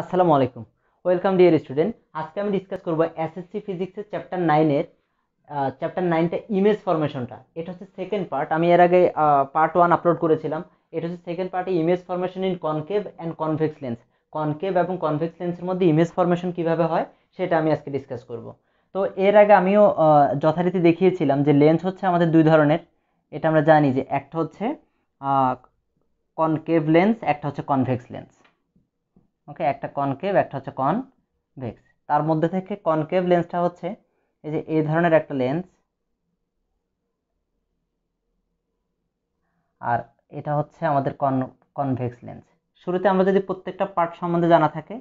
আসসালামু আলাইকুম। Welcome dear student আজকে আমি ডিসকাস করব এসএসসি ফিজিক্সের চ্যাপ্টার নাইনের চ্যাপ্টার নাইনটা ইমেজ ফরমেশনটা এটা হচ্ছে সেকেন্ড পার্ট আমি এর আগে পার্ট ওয়ান আপলোড করেছিলাম। এটা হচ্ছে সেকেন্ড পার্টে image formation in concave and convex lens concave এবং কনভেক্স লেন্সের মধ্যে ইমেজ ফরমেশন কীভাবে হয়, সেটা আমি আজকে ডিসকাস করব। তো এর আগে আমিও যথারীতি দেখিয়েছিলাম যে লেন্স হচ্ছে আমাদের দুই ধরনের। এটা আমরা জানি যে একটা হচ্ছে কনকেভ লেন্স একটা হচ্ছে কনভেক্স লেন্স ওকে একটা কনকেভ একটা হচ্ছে কনভেক্স তার মধ্যে থেকে কনকেভ লেন্সটা হচ্ছে এই যে এই ধরনের একটা লেন্স আর এটা হচ্ছে আমাদের কন কনভেক্স লেন্স শুরুতে আমরা যদি প্রত্যেকটা পার্ট সম্বন্ধে জানা থাকে,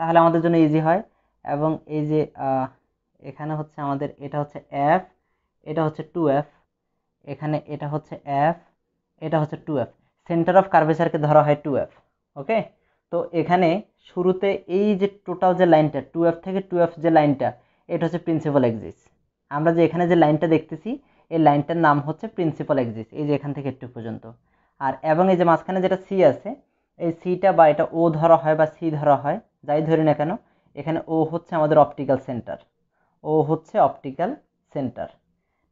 তাহলে আমাদের জন্য ইজি হয়। এবং এই যে এখানে হচ্ছে আমাদের, এটা হচ্ছে এফ এটা হচ্ছে টু এফ এখানে এটা হচ্ছে এফ এটা হচ্ছে টু এফ সেন্টার অফ কার্ভেচারকে ধরা হয় টু এফ ওকে তো এখানে শুরুতে এই যে টোটাল যে লাইনটা টু এফ থেকে টু যে লাইনটা, এটা হচ্ছে প্রিন্সিপাল এক্সিস আমরা যে এখানে যে লাইনটা দেখতেছি, এই লাইনটার নাম হচ্ছে প্রিন্সিপাল এক্সিস এই যে এখান থেকে একটু পর্যন্ত। আর এবং এই যে মাঝখানে যেটা সি আছে, এই সিটা বা এটা ও ধরা হয় বা সি ধরা হয়, যাই ধরি না কেন, এখানে ও হচ্ছে আমাদের অপটিক্যাল সেন্টার ও হচ্ছে অপটিক্যাল সেন্টার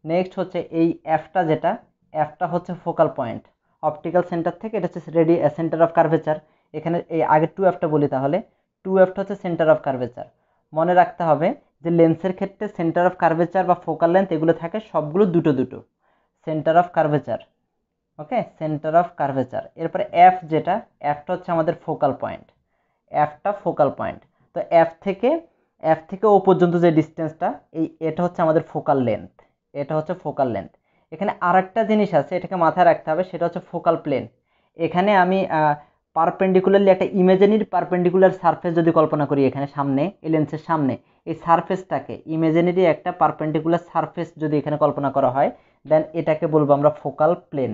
নেক্সট হচ্ছে এই এফটা যেটা এফটা হচ্ছে ফোকাল পয়েন্ট অপটিক্যাল সেন্টার থেকে এটা হচ্ছে রেডি সেন্টার অফ কার্ভেচার এখানে এই আগে টু এফটা বলি তাহলে টু এফটা হচ্ছে সেন্টার অফ কার্ভেচার মনে রাখতে হবে যে লেন্সের ক্ষেত্রে সেন্টার অফ কার্ভেচার বা ফোকাল লেন্থ এগুলো থাকে সবগুলো দুটো দুটো। Centre of curvature okay centre of curvature এরপরে এফ যেটা এফটা হচ্ছে আমাদের ফোকাল পয়েন্ট এফটা ফোকাল পয়েন্ট তো এফ থেকে এফ থেকে ও পর্যন্ত যে ডিস্টেন্সটা এই এটা হচ্ছে আমাদের ফোকাল লেন্থ এটা হচ্ছে ফোকাল লেন্থ এখানে আরেকটা জিনিস আছে, এটাকে মাথায় রাখতে হবে, সেটা হচ্ছে ফোকাল প্লেন এখানে আমি পারপেন্ডিকুলারলি একটা ইমেজিনির পারপেন্ডিকুলার সারফেস যদি কল্পনা করি এখানে সামনে, এই লেন্সের সামনে, এই সারফেসটাকে ইমেজিনারি একটা পারপেন্ডিকুলার সারফেস যদি এখানে কল্পনা করা হয় দেন এটাকে বলব আমরা focal plane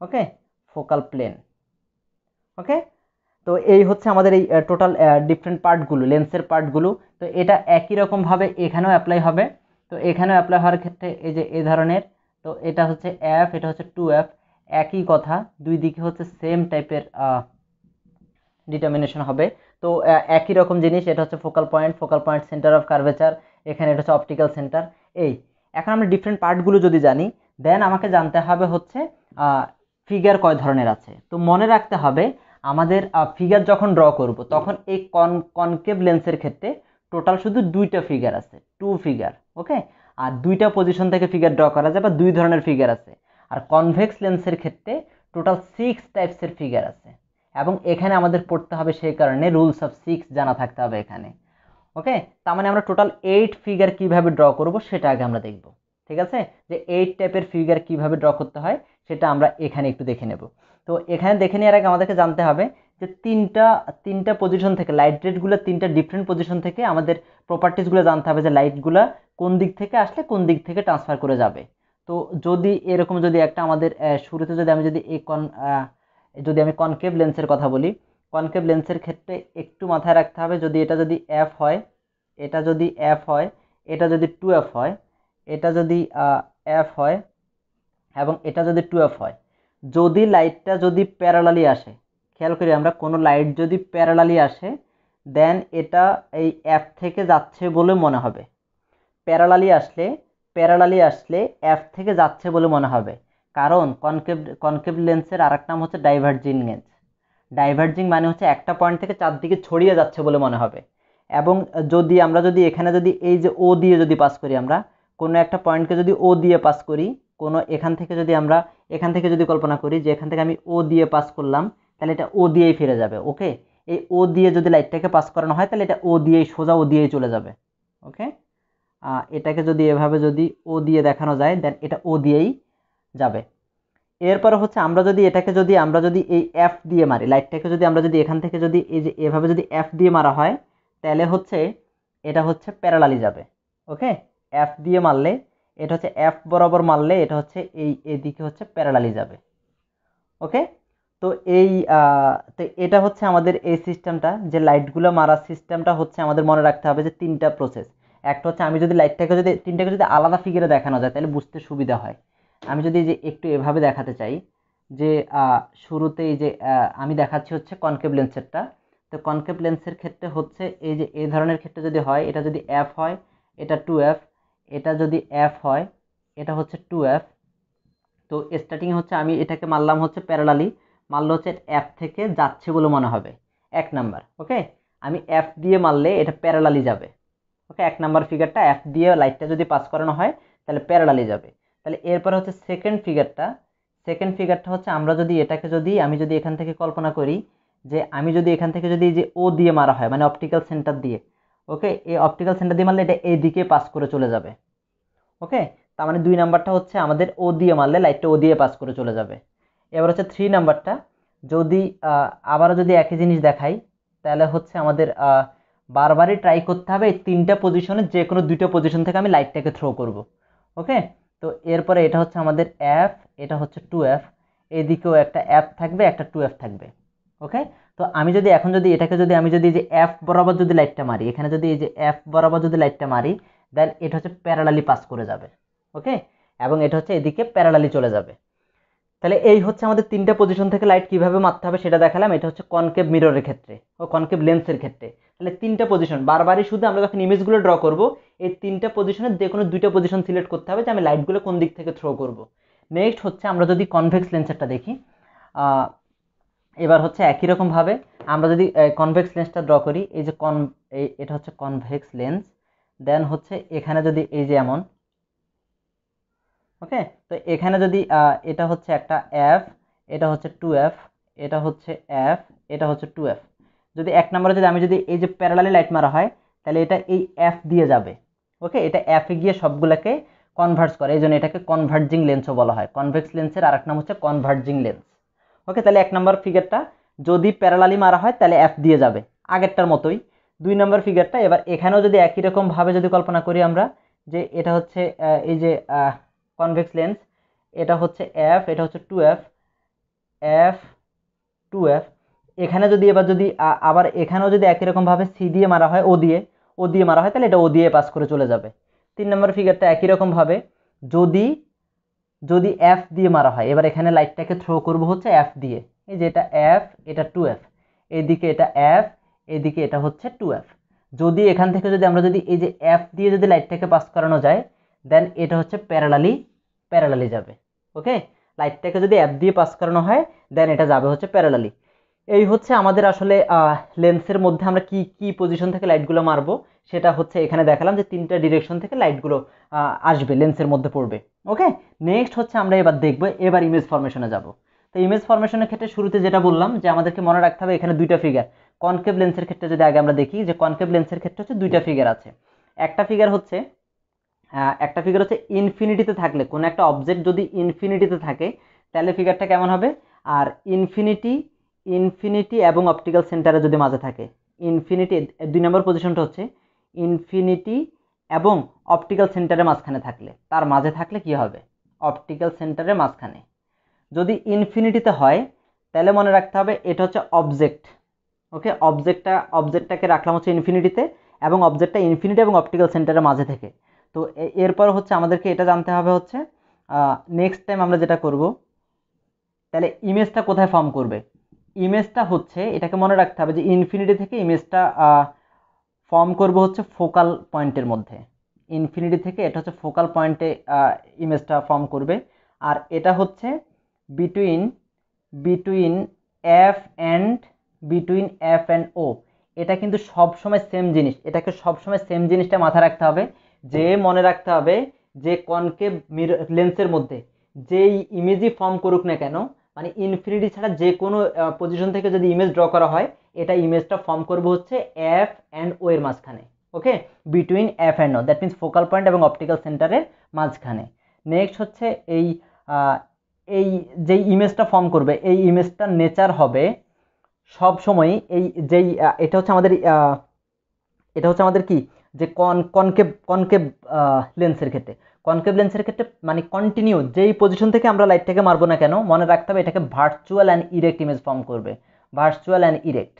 okay focal plane okay তো এই হচ্ছে আমাদের এই টোটাল ডিফারেন্ট পার্টগুলো লেন্সের পার্টগুলো তো এটা একই রকমভাবে এখানেও অ্যাপ্লাই হবে। তো এখানেও অ্যাপ্লাই হওয়ার ক্ষেত্রে এই যে, এই ধরনের, তো এটা হচ্ছে এফ এটা হচ্ছে টু এফ একই কথা, দুই দিকে হচ্ছে সেম টাইপের ডিটারমিনেশন হবে। তো একই রকম জিনিস, এটা হচ্ছে focal point focal point centre of curvature এখানে এটা হচ্ছে অপটিক্যাল সেন্টার এই। এখন আমরা ডিফারেন্ট পার্টগুলো যদি জানি দেন আমাকে জানতে হবে হচ্ছে ফিগার কয় ধরনের আছে। তো মনে রাখতে হবে, আমাদের ফিগার যখন ড্র করব, তখন এই কন কনকেভ লেন্সের ক্ষেত্রে টোটাল শুধু দুইটা ফিগার আছে টু ফিগার ওকে আর দুইটা পজিশন থেকে ফিগার ড্র করা যায় বা দুই ধরনের ফিগার আছে। আর কনভেক্স লেন্সের ক্ষেত্রে টোটাল সিক্স টাইপসের ফিগার আছে। এবং এখানে আমাদের পড়তে হবে সেই কারণে রুলস অফ সিক্স জানা থাকতে হবে এখানে। ওকে তার মানে আমরা টোটাল এইট ফিগার কীভাবে ড্র করব সেটা আগে আমরা দেখব। ঠিক আছে? যে এইট টাইপের ফিগার কীভাবে ড্র করতে হয় সেটা আমরা এখানে একটু দেখে নেব। তো এখানে দেখে নেওয়ার আগে আমাদেরকে জানতে হবে যে তিনটা তিনটা পজিশন থেকে লাইট রেটগুলো তিনটা ডিফারেন্ট পজিশন থেকে আমাদের প্রপার্টিসগুলো জানতে হবে যে লাইটগুলো কোন দিক থেকে আসলে কোন দিক থেকে ট্রান্সফার করে যাবে। তো যদি এরকম যদি একটা আমাদের শুরুতে যদি আমি যদি এই কন যদি আমি কনকেভ লেন্সের কথা বলি কনকেভ লেন্সের ক্ষেত্রে একটু মাথায় রাখতে হবে যদি এটা যদি এফ হয়, এটা যদি এফ হয়, এটা যদি টু এফ হয়, এটা যদি এফ হয় এবং এটা যদি টু এফ হয়, যদি লাইটটা যদি প্যারালালি আসে, খেয়াল করি আমরা কোনো লাইট যদি প্যারালালি আসে দেন এটা এই অ্যাপ থেকে যাচ্ছে বলে মনে হবে। প্যারালালি আসলে প্যারালালি আসলে এফ থেকে যাচ্ছে বলে মনে হবে। কারণ কনকেভ কনকেভ লেন্সের আর নাম হচ্ছে ডাইভার্জিং লেন্স ডাইভার্জিং মানে হচ্ছে একটা পয়েন্ট থেকে চারদিকে ছড়িয়ে যাচ্ছে বলে মনে হবে। এবং যদি আমরা যদি এখানে যদি এই যে ও দিয়ে যদি পাস করি আমরা, কোনো একটা পয়েন্টকে যদি ও দিয়ে পাস করি, কোনো এখান থেকে যদি আমরা, এখান থেকে যদি কল্পনা করি যে এখান থেকে আমি ও দিয়ে পাস করলাম, তাহলে এটা ও দিয়েই ফিরে যাবে ওকে এই ও দিয়ে যদি লাইটটাকে পাস করানো হয়, তাহলে এটা ও দিয়েই সোজা ও দিয়েই চলে যাবে ওকে এটাকে যদি এভাবে যদি ও দিয়ে দেখানো যায় দেন এটা ও দিয়েই যাবে। এরপরে হচ্ছে আমরা যদি এটাকে যদি, আমরা যদি এই এফ দিয়ে মারি লাইটটাকে যদি আমরা যদি এখান থেকে যদি এই যে এভাবে যদি এফ দিয়ে মারা হয়, তাহলে হচ্ছে এটা হচ্ছে প্যারালালি যাবে। ওকে এফ দিয়ে মারলে, এটা হচ্ছে এফ বরাবর মারলে এটা হচ্ছে এই এদিকে হচ্ছে প্যারালালি যাবে। ওকে তো এই তো এটা হচ্ছে আমাদের এই সিস্টেমটা যে লাইটগুলো মারার সিস্টেমটা হচ্ছে আমাদের মনে রাখতে হবে যে তিনটা প্রসেস একটা হচ্ছে আমি যদি লাইটটাকে যদি, তিনটাকে যদি আলাদা ফিগারে দেখানো যায়, তাহলে বুঝতে সুবিধা হয়। আমি যদি যে একটু এভাবে দেখাতে চাই, যে শুরুতেই যে আমি দেখাচ্ছি হচ্ছে কনকেভ লেন্সেরটা তো কনকেভ লেন্সের ক্ষেত্রে হচ্ছে এই যে, এই ধরনের ক্ষেত্রে যদি হয়, এটা যদি এফ হয়, এটা টু এফ এটা যদি এফ হয়, এটা হচ্ছে টু এফ তো স্টার্টিং হচ্ছে আমি এটাকে মারলাম হচ্ছে প্যারালালি মারলে হচ্ছে এফ থেকে যাচ্ছে বলে মনে হবে। এক নাম্বার ওকে আমি এফ দিয়ে মারলে এটা প্যারালালি যাবে। ওকে, এক নাম্বার ফিগারটা এফ দিয়ে লাইটটা যদি পাস করানো হয়, তাহলে প্যারালালি যাবে। তাহলে এরপরে হচ্ছে সেকেন্ড ফিগারটা সেকেন্ড ফিগারটা হচ্ছে আমরা যদি এটাকে যদি, আমি যদি এখান থেকে কল্পনা করি যে আমি যদি এখান থেকে যদি যে ও দিয়ে মারা হয় মানে অপটিক্যাল সেন্টার দিয়ে, ওকে, এই অপটিক্যাল সেন্টার দিয়ে মারলে এটা এই দিকে পাস করে চলে যাবে। ওকে, তার মানে দুই নাম্বারটা হচ্ছে আমাদের ও দিয়ে মারলে লাইটটা ও দিয়ে পাস করে চলে যাবে। এবার হচ্ছে থ্রি নাম্বারটা, যদি আবারও যদি একই জিনিস দেখাই, তাহলে হচ্ছে আমাদের বারবারই ট্রাই করতে হবে এই তিনটা পজিশনে যে কোনো দুইটা পজিশন থেকে আমি লাইটটাকে থ্রো করব ওকে তো এরপরে এটা হচ্ছে আমাদের এফ এটা হচ্ছে টু এফ এদিকেও একটা এফ থাকবে, একটা টু এফ থাকবে ওকে তো আমি যদি এখন যদি এটাকে যদি আমি যদি এই যে এফ বরাবর যদি লাইটটা মারি, এখানে যদি এই যে এফ বরাবর যদি লাইটটা মারি দেন এটা হচ্ছে প্যারালালি পাস করে যাবে ওকে এবং এটা হচ্ছে এদিকে প্যারালালি চলে যাবে। তাহলে এই হচ্ছে আমাদের তিনটা পজিশন থেকে লাইট কীভাবে মারতে হবে সেটা দেখালাম। এটা হচ্ছে কনকেভ মিররের ক্ষেত্রে ও কনকেভ লেন্সের ক্ষেত্রে। তাহলে তিনটা পজিশন বারবারই শুধু আমরা যখন ইমেজগুলো ড্র করব, এই তিনটা পজিশনের যে কোনো দুইটা পজিশন সিলেক্ট করতে হবে যে আমি লাইটগুলো কোন দিক থেকে থ্রো করব। নেক্সট হচ্ছে আমরা যদি কনভেক্স লেন্সেরটা দেখি এবার হচ্ছে একই রকমভাবে আমরা যদি কনভেক্স লেন্সটা ড্র করি, এই যে কন এটা হচ্ছে কনভেক্স লেন্স দেন হচ্ছে এখানে যদি এই যে এমন ওকে? তো এখানে যদি এটা হচ্ছে একটা এফ এটা হচ্ছে টু এফ এটা হচ্ছে এফ এটা হচ্ছে টু এফ যদি এক নম্বরে যদি আমি যদি এই যে প্যারালালি লাইট মারা হয়, তাহলে এটা এই এফ দিয়ে যাবে। ওকে? এটা এফে গিয়ে সবগুলোকে কনভার্স করে। এই জন্য এটাকে কনভার্জিং লেন্সও বলা হয়। কনভেক্স লেন্সের আরেক নাম হচ্ছে কনভার্জিং লেন্স ওকে? তাহলে এক নম্বর ফিগারটা যদি প্যারালালি মারা হয়, তাহলে এফ দিয়ে যাবে। আগেরটার মতোই। দুই নম্বর ফিগারটা এবার এখানেও যদি একই রকমভাবে যদি কল্পনা করি আমরা, যে এটা হচ্ছে এই যে কনভেক্স লেন্স এটা হচ্ছে এফ এটা হচ্ছে two F F two F এখানে যদি এবার যদি আবার এখানেও যদি একই রকমভাবে সি দিয়ে মারা হয় ও দিয়ে ও দিয়ে মারা হয়, তাহলে এটা ও দিয়ে পাস করে চলে যাবে। তিন নম্বর ফিগারটা একই রকমভাবে যদি যদি এফ দিয়ে মারা হয়, এবার এখানে লাইটটাকে থ্রো করব হচ্ছে এফ দিয়ে। এই যে এটা এফ এটা টু এফ এদিকে এটা এফ এদিকে এটা হচ্ছে টু এফ যদি এখান থেকে যদি আমরা যদি এই যে এফ দিয়ে যদি লাইটটাকে পাস করানো যায় দেন এটা হচ্ছে প্যারালালি প্যারালালি যাবে ওকে লাইটটাকে যদি অ্যাপ দিয়ে পাস করানো হয় দেন এটা যাবে হচ্ছে প্যারালালি এই হচ্ছে আমাদের আসলে লেন্সের মধ্যে আমরা কি কি পজিশন থেকে লাইটগুলো মারবো, সেটা হচ্ছে এখানে দেখালাম যে তিনটা ডিরেকশন থেকে লাইটগুলো আসবে লেন্সের মধ্যে পড়বে ওকে নেক্সট হচ্ছে আমরা এবার দেখব, এবার ইমেজ ফরমেশনে যাব। তো ইমেজ ফরমেশনের ক্ষেত্রে শুরুতে যেটা বললাম, যে আমাদেরকে মনে রাখতে হবে এখানে দুইটা ফিগার কনকেভ লেন্সের ক্ষেত্রে যদি আগে আমরা দেখি, যে কনকেভ লেন্সের ক্ষেত্রে হচ্ছে দুইটা ফিগার আছে। একটা ফিগার হচ্ছে একটা ফিগার হচ্ছে ইনফিনিটিতে থাকলে, কোনো একটা অবজেক্ট যদি ইনফিনিটিতে থাকে, তাহলে ফিগারটা কেমন হবে? আর ইনফিনিটি ইনফিনিটি এবং অপটিক্যাল সেন্টারে যদি মাঝে থাকে ইনফিনিটি দুই নম্বর পজিশনটা হচ্ছে ইনফিনিটি এবং অপটিক্যাল সেন্টারের মাঝখানে থাকলে, তার মাঝে থাকলে কি হবে? অপটিক্যাল সেন্টারের মাঝখানে। যদি ইনফিনিটিতে হয়, তাহলে মনে রাখতে হবে এটা হচ্ছে অবজেক্ট ওকে অবজেক্টটা অবজেক্টটাকে রাখলাম হচ্ছে ইনফিনিটিতে এবং অবজেক্টটা ইনফিনিটি এবং অপটিক্যাল সেন্টারের মাঝে থেকে। তো এরপর হচ্ছে আমাদেরকে এটা জানতে হবে হচ্ছে নেক্সট টাইম আমরা যেটা করব, তাহলে ইমেজটা কোথায় ফর্ম করবে? ইমেজটা হচ্ছে, এটাকে মনে রাখতে হবে যে ইনফিনিটি থেকে ইমেজটা ফর্ম করব হচ্ছে ফোকাল পয়েন্টের মধ্যে। ইনফিনিটি থেকে এটা হচ্ছে ফোকাল পয়েন্টে ইমেজটা ফর্ম করবে। আর এটা হচ্ছে between between F and between F and O এটা কিন্তু সবসময় সেম জিনিস, এটাকে সবসময় সেম জিনিসটা মাথায় রাখতে হবে। যে মনে রাখতে হবে যে কনকেভ লেন্সের মধ্যে, যেই ইমেজই ফর্ম করুক না কেন মানে ইনফিনিটি ছাড়া যে কোনো পজিশন থেকে যদি ইমেজ ড্র করা হয়, এটা ইমেজটা ফর্ম করব হচ্ছে এফ অ্যান্ড ও এর মাঝখানে okay between F and O that means focal point এবং অপটিক্যাল সেন্টারের মাঝখানে। নেক্সট হচ্ছে এই এই যেই ইমেজটা ফর্ম করবে, এই ইমেজটার নেচার হবে সব সময় এই যেই এটা হচ্ছে আমাদের এটা হচ্ছে আমাদের কি? যে কন কনকেভ কনকেভ লেন্সের ক্ষেত্রে। কনকেভ লেন্সের ক্ষেত্রে মানে কন্টিনিউ যেই পজিশন থেকে আমরা লাইটটাকে মারবো না কেন, মনে রাখতে হবে এটাকে virtual and erect image form করবে। ভার্চুয়াল অ্যান্ড ইরেক্ট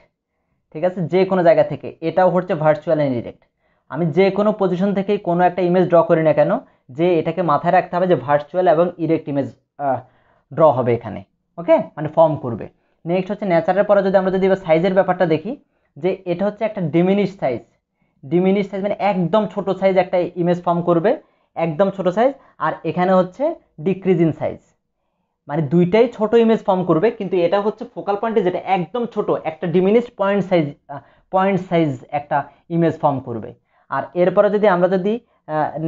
ঠিক আছে? যে কোনো জায়গা থেকে। এটাও হচ্ছে ভার্চুয়াল অ্যান্ড ইরেক্ট আমি যে কোনো পজিশন থেকেই কোনো একটা ইমেজ ড্র করি না কেন, যে এটাকে মাথায় রাখতে হবে যে ভার্চুয়াল এবং ইরেক্ট ইমেজ ড্র হবে এখানে। ওকে মানে ফর্ম করবে। নেক্সট হচ্ছে ন্যাচারের পরে যদি আমরা যদি সাইজের ব্যাপারটা দেখি, যে এটা হচ্ছে একটা ডিমিনিশ সাইজ ডিমিনিশ সাইজ মানে একদম ছোট সাইজ একটা ইমেজ ফর্ম করবে, একদম ছোট সাইজ আর এখানে হচ্ছে ডিক্রিজ সাইজ মানে দুইটাই ছোট ইমেজ ফর্ম করবে, কিন্তু এটা হচ্ছে ফোকাল পয়েন্টে যেটা একদম ছোট, একটা diminish point size point size একটা ইমেজ ফর্ম করবে। আর এরপরে যদি আমরা যদি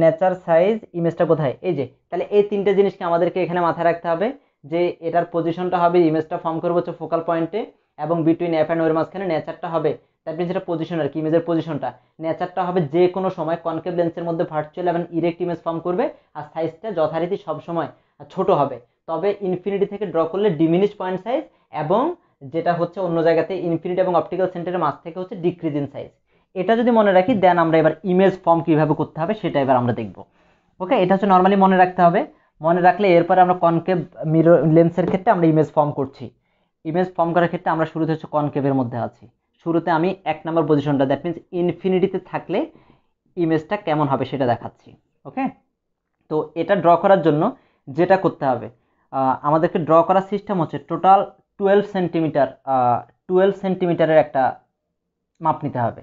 নেচার সাইজ ইমেজটা কোথায়? এই যে, তাহলে এই তিনটে জিনিসকে আমাদেরকে এখানে মাথায় রাখতে হবে, যে এটার পজিশনটা হবে ইমেজটা ফর্ম করব হচ্ছে ফোকাল পয়েন্টে এবং বিটুইন এফ অ্যান্ড ওয়ের মাঝখানে নেচারটা হবে মিনস এটা পজিশন আর কি ইমেজের পজিশনটা নেচারটা হবে যে কোনো সময় কনকেভ লেন্সের মধ্যে ভার্চুয়াল এবং ইরেক্ট ইমেজ ফর্ম করবে, আর সাইজটা যথারীতি সবসময় ছোট হবে। তবে ইনফিনিটি থেকে ড্র করলে ডিমিনিশ পয়েন্ট সাইজ এবং যেটা হচ্ছে অন্য জায়গাতে ইনফিনিটি এবং অপটিক্যাল সেন্টারের মাঝ থেকে হচ্ছে ডিক্রিজ ইন সাইজ এটা যদি মনে রাখি দেন আমরা এবার ইমেজ ফর্ম কীভাবে করতে হবে সেটা এবার আমরা দেখব। ওকে এটা হচ্ছে নর্মালি মনে রাখতে হবে। মনে রাখলে এরপরে আমরা কনকেভ মিরর লেন্সের ক্ষেত্রে আমরা ইমেজ ফর্ম করছি। ইমেজ ফর্ম করার ক্ষেত্রে আমরা শুরুতে হচ্ছে কনকেভের মধ্যে আছি। শুরুতে আমি এক নম্বর পজিশনটা দ্যাট মিনস ইনফিনিটিতে থাকলে ইমেজটা কেমন হবে সেটা দেখাচ্ছি ওকে তো এটা ড্র করার জন্য যেটা করতে হবে আমাদেরকে ড্র করার সিস্টেম হচ্ছে টোটাল টুয়েলভ সেন্টিমিটার টুয়েলভ সেন্টিমিটারের একটা মাপ নিতে হবে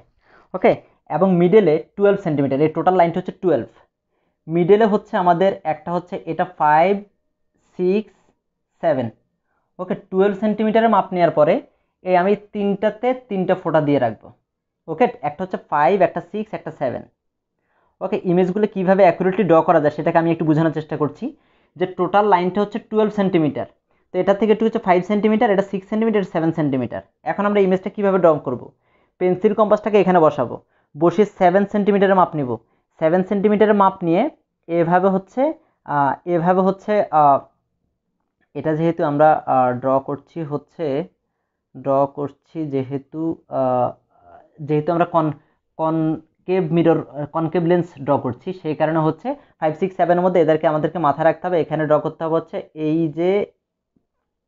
ওকে এবং মিডেলে টুয়েলভ সেন্টিমিটার এই টোটাল লাইনটা হচ্ছে টুয়েলভ মিডেলে হচ্ছে আমাদের একটা হচ্ছে এটা five six seven okay twelve সেন্টিমিটারের মাপ নেওয়ার পরে এই আমি তিনটাতে তিনটা ফোঁটা দিয়ে রাখব। ওকে? একটা হচ্ছে ফাইভ একটা সিক্স একটা সেভেন ওকে, ইমেজগুলো কীভাবে অ্যাকুরেটলি ড্র করা যায় সেটাকে আমি একটু বোঝানোর চেষ্টা করছি। যে টোটাল লাইনটা হচ্ছে টুয়েলভ সেন্টিমিটার তো এটা থেকে একটু হচ্ছে ফাইভ সেন্টিমিটার এটা সিক্স সেন্টিমিটার সেভেন সেন্টিমিটার এখন আমরা ইমেজটা কীভাবে ড্র করব? পেন্সিল কম্পাসটাকে এখানে বসাবো। বসিয়ে সেভেন সেন্টিমিটারের মাপ নিব। সেভেন সেন্টিমিটারের মাপ নিয়ে এভাবে হচ্ছে এভাবে হচ্ছে এটা যেহেতু আমরা ড্র করছি হচ্ছে ড্র করছি যেহেতু যেহেতু আমরা con, concave mirror, concave lens draw করছি, সেই কারণে হচ্ছে ফাইভ সিক্স সেভেনের মধ্যে এদেরকে আমাদেরকে মাথায় রাখতে হবে। এখানে ড্র করতে হবে হচ্ছে এই যে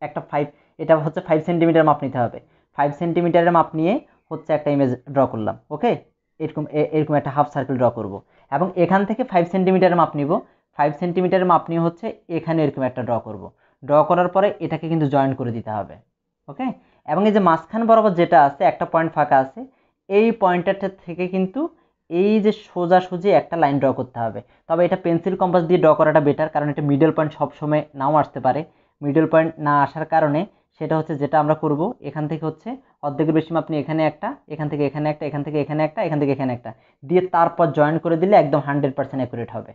একটা ফাইভ এটা হচ্ছে ফাইভ সেন্টিমিটার মাপ নিতে হবে। ফাইভ সেন্টিমিটারের মাপ নিয়ে হচ্ছে একটা ইমেজ ড্র করলাম ওকে এরকম এরকম একটা হাফ সার্কেল ড্র করব। এবং এখান থেকে ফাইভ সেন্টিমিটারের মাপ নিব। ফাইভ সেন্টিমিটারের মাপ নিয়ে হচ্ছে এখানে এরকম একটা ড্র করব। ড্র করার পরে এটাকে কিন্তু জয়েন করে দিতে হবে ওকে এবং এই যে মাঝখান বরাবর যেটা আছে, একটা পয়েন্ট ফাঁকা আছে, এই পয়েন্টটা থেকে কিন্তু এই যে সোজাসুজি একটা লাইন ড্র করতে হবে। তবে এটা পেন্সিল কম্পাস দিয়ে ড্র করাটা বেটার কারণ এটা মিডল পয়েন্ট সবসময় নাও আসতে পারে। মিডল পয়েন্ট না আসার কারণে সেটা হচ্ছে যেটা আমরা করব, এখান থেকে হচ্ছে অর্ধেকের বেশি আপনি এখানে একটা, এখান থেকে এখানে একটা, এখান থেকে এখানে একটা, এখান থেকে এখানে একটা, দিয়ে তারপর জয়েন করে দিলে একদম হান্ড্রেড পার্সেন্ট অ্যাকুরেট হবে।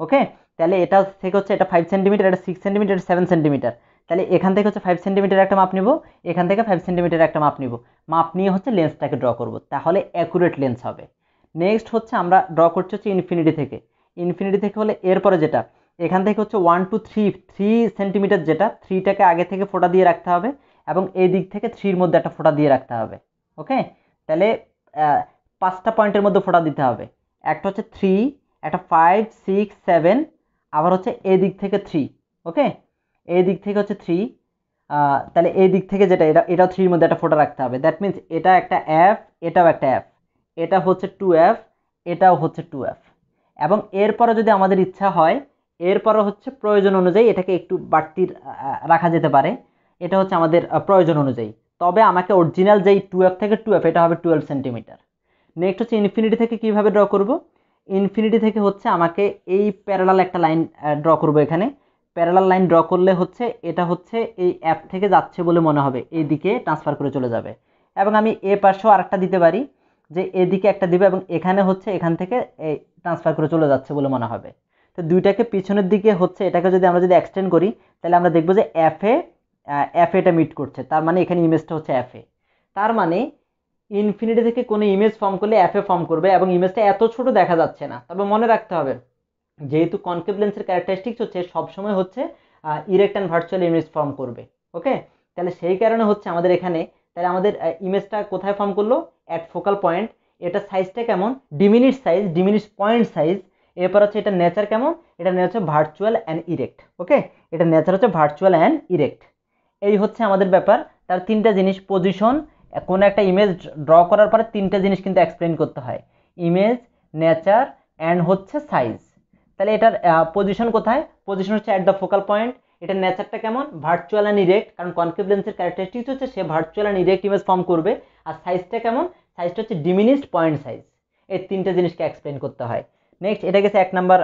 ওকে তাহলে এটা থেকে হচ্ছে এটা ফাইভ সেন্টিমিটার এটা সিক্স সেন্টিমিটার সেভেন সেন্টিমিটার তাহলে এখান থেকে হচ্ছে ফাইভ সেন্টিমিটার একটা মাপ নিব, এখান থেকে ফাইভ সেন্টিমিটার একটা মাপ নিব। মাপ নিয়ে হচ্ছে লেন্সটাকে ড্র করব, তাহলে অ্যাকুরেট লেন্স হবে। নেক্সট হচ্ছে আমরা ড্র করছি হচ্ছে ইনফিনিটি থেকে। ইনফিনিটি থেকে হলে এরপরে যেটা, এখান থেকে হচ্ছে one two three three centimetre যেটা থ্রিটাকে আগে থেকে ফোটা দিয়ে রাখতে হবে এবং এই দিক থেকে থ্রির মধ্যে একটা ফোটা দিয়ে রাখতে হবে, ওকে? তাহলে পাঁচটা পয়েন্টের মধ্যে ফোটা দিতে হবে। একটা হচ্ছে থ্রি একটা ফাইভ সিক্স সেভেন আবার হচ্ছে এই দিক থেকে থ্রি ওকে? এই দিক থেকে হচ্ছে থ্রি তাহলে এই দিক থেকে যেটা, এটা, এটাও থ্রির মধ্যে একটা ফোটা রাখতে হবে। দ্যাট মিন্স এটা একটা এফ এটাও একটা এফ এটা হচ্ছে টু এফ এটাও হচ্ছে টু এফ এবং এরপরে যদি আমাদের ইচ্ছা হয় এরপরে হচ্ছে প্রয়োজন অনুযায়ী এটাকে একটু বাড়তি রাখা যেতে পারে। এটা হচ্ছে আমাদের প্রয়োজন অনুযায়ী। তবে আমাকে অরিজিনাল যেই টুয়েলভ থেকে টুয়েলভ এটা হবে টুয়েলভ সেন্টিমিটার নেক্সট হচ্ছে ইনফিনিটি থেকে কীভাবে ড্র করব? ইনফিনিটি থেকে হচ্ছে আমাকে এই প্যারালাল একটা লাইন ড্র করব এখানে। প্যারালাল লাইন ড্র করলে হচ্ছে, এটা হচ্ছে এই অ্যাপ থেকে যাচ্ছে বলে মনে হবে। এই দিকে ট্রান্সফার করে চলে যাবে। এবং আমি এ পাশেও আরেকটা দিতে পারি, যে এদিকে একটা দিবে এবং এখানে হচ্ছে এখান থেকে এই ট্রান্সফার করে চলে যাচ্ছে বলে মনে হবে। তো দুইটাকে পিছনের দিকে হচ্ছে, এটাকে যদি আমরা যদি এক্সটেন্ড করি, তাহলে আমরা দেখব যে অ্যাফে অ্যাফে এটা মিট করছে। তার মানে এখানে ইমেজটা হচ্ছে অ্যাফে তার মানে ইনফিনিটি থেকে কোনো ইমেজ ফর্ম করলে অ্যাফে ফর্ম করবে এবং ইমেজটা এত ছোট দেখা যাচ্ছে না। তবে মনে রাখতে হবে যেহেতু কনকেভ লেন্সের ক্যারেক্টারিস্টিক্স হচ্ছে সবসময় হচ্ছে erect and virtual image form করবে ওকে তাহলে সেই কারণে হচ্ছে আমাদের এখানে, তাহলে আমাদের ইমেজটা কোথায় ফর্ম করল? অ্যাট ফোকাল পয়েন্ট এটা সাইজটা কেমন? Diminished size diminished point size এরপর হচ্ছে এটা নেচার কেমন? এটা nature virtual and erect okay এটা নেচার হচ্ছে ভার্চুয়াল অ্যান্ড ইরেক্ট এই হচ্ছে আমাদের ব্যাপার, তার তিনটা জিনিস পজিশন কোনো একটা ইমেজ ড্র করার পরে তিনটা জিনিস কিন্তু এক্সপ্লেন করতে হয়। ইমেজ নেচার অ্যান্ড হচ্ছে সাইজ তাহলে এটার পজিশন কোথায়? পজিশন হচ্ছে অ্যাট দ্য ফোকাল পয়েন্ট এটার নেচারটা কেমন? ভার্চুয়াল অ্যান্ড ইরেক্ট কারণ কনকেভ লেন্সের ক্যারেক্টারিস্টিক্স হচ্ছে সে virtual and erect image form করবে। আর সাইজটা কেমন? সাইজটা হচ্ছে ডিমিনিসড পয়েন্ট সাইজ এই তিনটে জিনিসকে এক্সপ্লেন করতে হয়। নেক্সট এটা গেছে এক নাম্বার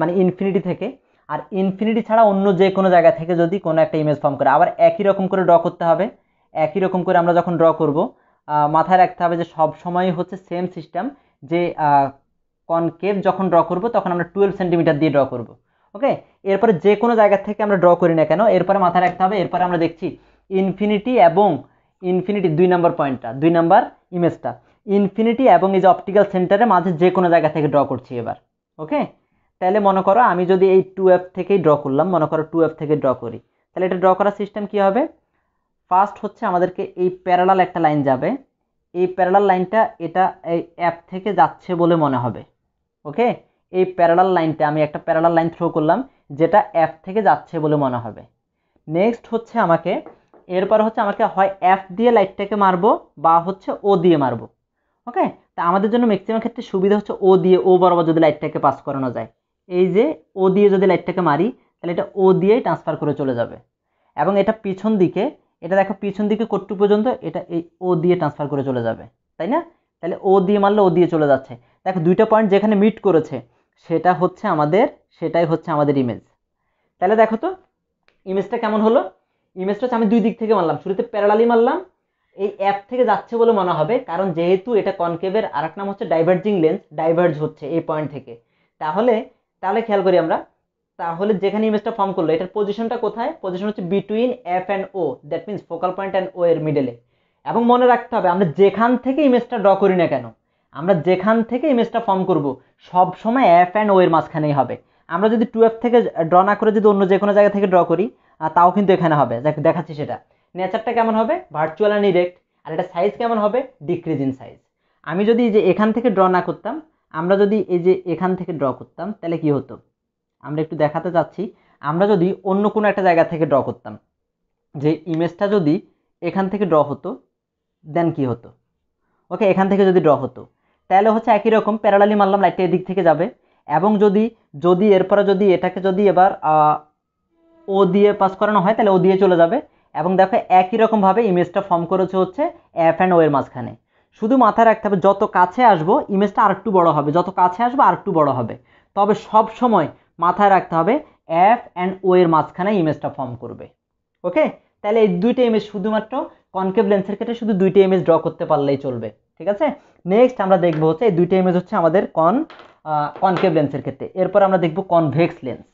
মানে ইনফিনিটি থেকে। আর ইনফিনিটি ছাড়া অন্য যে কোনো জায়গা থেকে যদি কোনো একটা ইমেজ ফর্ম করে। আবার একই রকম করে ড্র করতে হবে। একই রকম করে আমরা যখন ড্র করব মাথায় রাখতে হবে যে সব সময় হচ্ছে সেম সিস্টেম যে কনকেভ যখন ড্র করব, তখন আমরা টুয়েলভ সেন্টিমিটার দিয়ে ড্র করব। ওকে এরপরে যে কোনো জায়গা থেকে আমরা ড্র করি না কেন, এরপরে মাথায় রাখতে হবে, এরপরে আমরা দেখছি ইনফিনিটি এবং ইনফিনিটি দুই নম্বর পয়েন্টটা দুই নাম্বার ইমেজটা ইনফিনিটি এবং এই যে অপটিক্যাল সেন্টারের মাঝে যে কোনো জায়গা থেকে ড্র করছি এবার। ওকে তাহলে মনে করো আমি যদি এই টু এফ থেকেই ড্র করলাম, মনে করো টু এফ থেকে ড্র করি, তাহলে এটা ড্র করার সিস্টেম কী হবে? ফার্স্ট হচ্ছে আমাদেরকে এই প্যারালাল একটা লাইন যাবে। এই প্যারালাল লাইনটা এটা এই অ্যাপ থেকে যাচ্ছে বলে মনে হবে ওকে এই প্যারালাল লাইনটা আমি একটা প্যারালাল লাইন থ্রো করলাম, যেটা অ্যাপ থেকে যাচ্ছে বলে মনে হবে। নেক্সট হচ্ছে আমাকে, এরপর হচ্ছে আমাকে হয় অ্যাপ দিয়ে লাইটটাকে মারবো বা হচ্ছে ও দিয়ে মারবো ওকে তা আমাদের জন্য ম্যাক্সিমাম ক্ষেত্রে সুবিধা হচ্ছে ও দিয়ে ও বরাবর যদি লাইটটাকে পাস করানো যায়। এই যে ও দিয়ে যদি লাইটটাকে মারি, তাহলে এটা ও দিয়েই ট্রান্সফার করে চলে যাবে। এবং এটা পিছন দিকে এটা দেখো পিছন দিকে কট্টু পর্যন্ত এটা এই ও দিয়ে ট্রান্সফার করে চলে যাবে, তাই না? তাহলে ও দিয়ে মারলে ও দিয়ে চলে যাচ্ছে। দেখো দুইটা পয়েন্ট যেখানে মিট করেছে, সেটা হচ্ছে আমাদের, সেটাই হচ্ছে আমাদের ইমেজ তাহলে দেখো তো ইমেজটা কেমন হলো? ইমেজটা হচ্ছে আমি দুই দিক থেকে মারলাম, শুরুতে প্যারালালি মারলাম, এই অ্যাপ থেকে যাচ্ছে বলে মনে হবে, কারণ যেহেতু এটা কনকেভের আর নাম হচ্ছে ডাইভার্জিং লেন্স ডাইভার্জ হচ্ছে এই পয়েন্ট থেকে। তাহলে তাহলে খেয়াল করি আমরা তাহলে যেখানে ইমেজটা ফর্ম করল, এটার পজিশনটা কোথায়? পজিশন হচ্ছে between F and O that means focal point and O এর মিডলে এবং মনে রাখতে হবে, আমরা যেখান থেকে ইমেজটা ড্র করি না কেন, আমরা যেখান থেকে ইমেজটা ফর্ম করব, সব সময় এফ অ্যান্ড ও এর মাঝখানেই হবে। আমরা যদি টু এফ থেকে ড্র না করে যদি অন্য যে কোনো জায়গা থেকে ড্র করি তাও কিন্তু এখানে হবে। দেখাচ্ছি সেটা। নেচারটা কেমন হবে? ভার্চুয়াল অ্যান্ড ইরেক্ট আর এটা সাইজ কেমন হবে? ডিক্রিজ ইন সাইজ আমি যদি যে এখান থেকে ড্র না করতাম, আমরা যদি এই যে এখান থেকে ড্র করতাম, তাহলে কি হতো? আমরা একটু দেখাতে চাচ্ছি। আমরা যদি অন্য কোনো একটা জায়গা থেকে ড্র করতাম, যে ইমেজটা যদি এখান থেকে ড্র হতো দেন কি হতো? ওকে এখান থেকে যদি ড্র হতো, তাহলে হচ্ছে একই রকম প্যারালালি মারলাম লাইটটা এদিক থেকে যাবে। এবং যদি যদি এরপরে যদি এটাকে যদি এবার ও দিয়ে পাস করানো হয়, তাহলে ও দিয়ে চলে যাবে। এবং দেখো একই রকমভাবে ইমেজটা ফর্ম করেছে হচ্ছে এফ অ্যান্ড ও এর মাঝখানে। শুধু মাথায় রাখতে হবে, যত কাছে আসব ইমেজটা আরেকটু বড় হবে, যত কাছে আসব, আরেকটু বড় হবে। তবে সব সময় মাথায় রাখতে হবে এফ অ্যান্ড ও এর মাঝখানে ইমেজটা ফর্ম করবে। ওকে তাহলে এই দুইটা ইমেজ শুধুমাত্র কনকেভ লেন্সের ক্ষেত্রে শুধু দুইটা ইমেজ ড্র করতে পারলেই চলবে। ঠিক আছে? নেক্সট আমরা দেখব হচ্ছে এই দুইটা ইমেজ হচ্ছে আমাদের কন কনকেভ লেন্সের ক্ষেত্রে। এরপর আমরা দেখব কনভেক্স লেন্স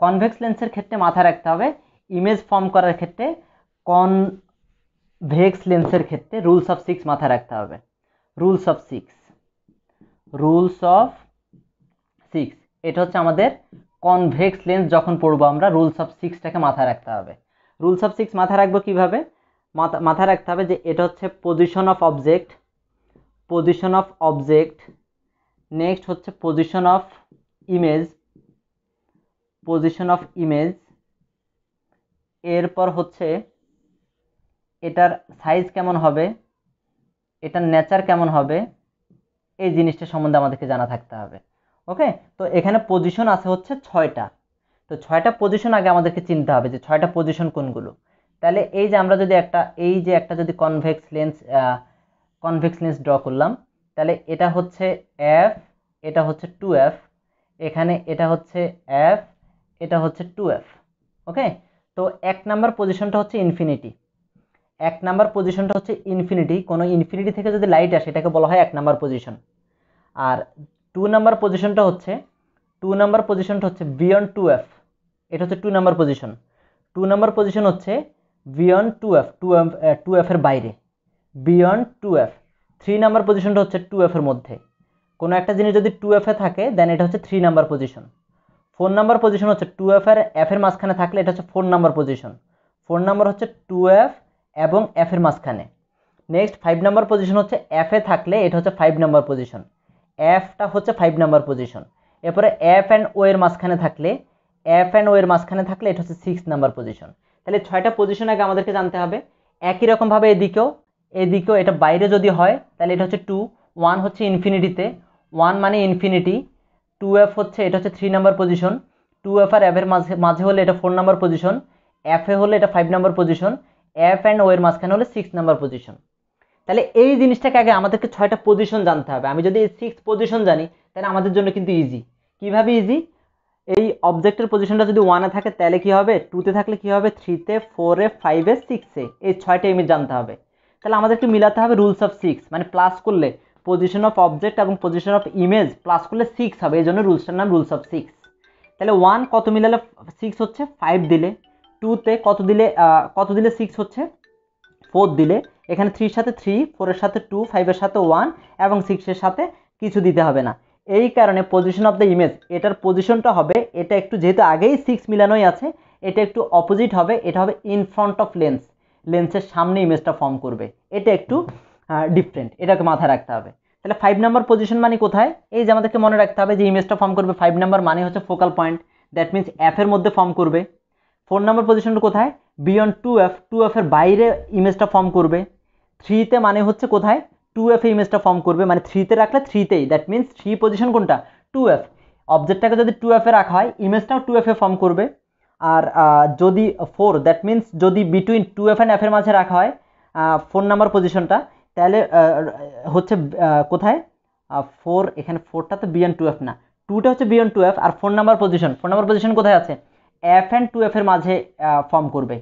কনভেক্স লেন্সের ক্ষেত্রে মাথায় রাখতে হবে ইমেজ ফর্ম করার ক্ষেত্রে কনভেক্স লেন্সের ক্ষেত্রে রুলস অফ সিক্স মাথায় রাখতে হবে। Rules of six rules of six এটা হচ্ছে আমাদের কনভেক্স লেন্স যখন পড়ব আমরা রুলস অফ সিক্সটাকে মাথায় রাখতে হবে। রুলস অফ সিক্স মাথায় রাখব কীভাবে? মাথা, মাথায় রাখতে হবে যে এটা হচ্ছে position of object position of object next হচ্ছে position of image position of image এরপর হচ্ছে এটার সাইজ কেমন হবে, এটার নেচার কেমন হবে, এই জিনিসটা সম্বন্ধে আমাদেরকে জানা থাকতে হবে। ওকে? তো এখানে পজিশন আছে হচ্ছে ছয়টা। তো ছয়টা পজিশন আগে আমাদেরকে চিনতে হবে যে ছয়টা পজিশন কোনগুলো। তাহলে এই যে আমরা যদি একটা, এই যে একটা যদি convex lens convex lens draw করলাম, তাহলে এটা হচ্ছে এফ এটা হচ্ছে টু এফ এখানে এটা হচ্ছে এফ এটা হচ্ছে টু এফ ওকে? তো এক নাম্বার পজিশনটা হচ্ছে ইনফিনিটি এক নাম্বার পজিশনটা হচ্ছে ইনফিনিটি কোনো ইনফিনিটি থেকে যদি লাইট আসে, এটাকে বলা হয় এক নাম্বার পজিশন আর টু নাম্বার পজিশনটা হচ্ছে টু নাম্বার পজিশনটা হচ্ছে বিয়ন টু এফ এটা হচ্ছে two number position two number position হচ্ছে beyond two F two F two এফের বাইরে। Beyond two F three number পজিশনটা হচ্ছে টু এফের মধ্যে। কোনো একটা জিনিস যদি টু এফে থাকে দেন এটা হচ্ছে three number position four number position হচ্ছে টু এফের এফের মাঝখানে থাকলে এটা হচ্ছে four number position four number হচ্ছে টু এফ এবং এফের মাঝখানে। নেক্সট ফাইভ নাম্বার পজিশন হচ্ছে এফে থাকলে এটা হচ্ছে ফাইভ নাম্বার পজিশন এফটা হচ্ছে ফাইভ নাম্বার পজিশন এরপরে এফ অ্যান্ড ও এর মাঝখানে থাকলে এফ অ্যান্ড ও এর মাঝখানে থাকলে এটা হচ্ছে সিক্স নাম্বার পজিশন তাহলে ছয়টা পজিশন আগে আমাদেরকে জানতে হবে। একই রকমভাবে এদিকেও এদিকেও এটা বাইরে যদি হয়, তাহলে এটা হচ্ছে টু ওয়ান হচ্ছে ইনফিনিটিতে ওয়ান মানে ইনফিনিটি টু এফ হচ্ছে, এটা হচ্ছে three number position two F আর এফের মাঝে মাঝে হলে এটা ফোর নাম্বার পজিশন এফ এ হলে এটা five number position F and O এর মাঝখানে হলে সিক্স নাম্বার পজিশন তাহলে এই জিনিসটাকে আগে আমাদেরকে ছয়টা পজিশন জানতে হবে। আমি যদি এই সিক্স পজিশন জানি, তাহলে আমাদের জন্য কিন্তু ইজি কীভাবে ইজি এই অবজেক্টের পজিশনটা যদি ওয়ানে থাকে, তাহলে কি হবে? টুতে থাকলে কি হবে? থ্রিতে ফোরে ফাইভে সিক্সে এই ছয়টা ইমেজ জানতে হবে। তাহলে আমাদেরকে মিলাতে হবে রুলস অফ সিক্স মানে প্লাস করলে পজিশন অফ অবজেক্ট এবং পজিশন অফ ইমেজ প্লাস করলে সিক্স হবে। এই জন্য রুলসটার নাম রুলস অফ সিক্স তাহলে ওয়ান কত মিলালে সিক্স হচ্ছে? ফাইভ দিলে। টুতে কত দিলে কত দিলে সিক্স হচ্ছে? ফোর দিলে। এখানে থ্রির সাথে থ্রি ফোরের সাথে টু ফাইভের সাথে ওয়ান এবং সিক্সের সাথে কিছু দিতে হবে না। এই কারণে পজিশন অফ দ্য ইমেজ এটার পজিশনটা হবে, এটা একটু যেহেতু আগেই সিক্স মিলানোই আছে, এটা একটু অপোজিট হবে, এটা হবে ইন ফ্রন্ট অফ লেন্স লেন্সের সামনে ইমেজটা ফর্ম করবে। এটা একটু ডিফারেন্ট এটাকে মাথায় রাখতে হবে। তাহলে ফাইভ নাম্বার পজিশন মানে কোথায়? এই যে আমাদেরকে মনে রাখতে হবে যে ইমেজটা ফর্ম করবে ফাইভ নাম্বার মানে হচ্ছে ফোকাল পয়েন্ট দ্যাট মিনস এফের মধ্যে ফর্ম করবে। ফোর নাম্বার পজিশনটা কোথায়? বিয়ন্ড টু এফ টু এফের বাইরে ইমেজটা ফর্ম করবে। থ্রিতে মানে হচ্ছে কোথায়? টু এফ ইমেজটা ফর্ম করবে মানে থ্রিতে রাখলে থ্রিতেই দ্যাট মিনস থ্রি পজিশন কোনটা? টু এফ অবজেক্টটাকে যদি টু এফে রাখা হয় ইমেজটাও টু এফে ফর্ম করবে। আর যদি ফোর দ্যাট মিনস যদি বিটুইন টু এফ অ্যান্ড এফের মাঝে রাখা হয় ফোর নাম্বার পজিশনটা তাহলে হচ্ছে কোথায়? ফোর এখানে ফোরটা তো বিয়ন টু এফ না। টুটা হচ্ছে বিয়ন টু এফ আর four number position four number position কোথায় আছে? এফ অ্যান্ড টু এফের মাঝে ফর্ম করবে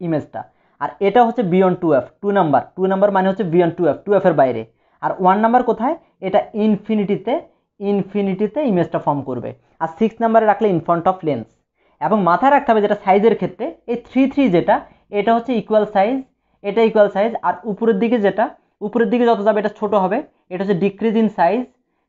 ইমেজটা আর এটা হচ্ছে beyond two F two number two number মানে হচ্ছে বিয়ন টু এফ টু এফের বাইরে। আর ওয়ান নাম্বার কোথায়? এটা ইনফিনিটিতে ইনফিনিটিতে ইমেজটা ফর্ম করবে। আর সিক্স নাম্বারে রাখলে ইন ফ্রন্ট অফ লেন্স এবং মাথায় রাখতে হবে যেটা সাইজের ক্ষেত্রে, এই থ্রি থ্রি যেটা, এটা হচ্ছে ইকুয়াল সাইজ এটা ইকুয়াল সাইজ আর উপরের দিকে যেটা, উপরের দিকে যত যাবে এটা ছোট হবে, এটা হচ্ছে decrease in size